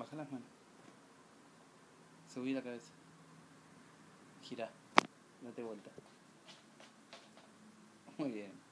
Baja las manos. Subí la cabeza. Gira. Date vuelta. Muy bien.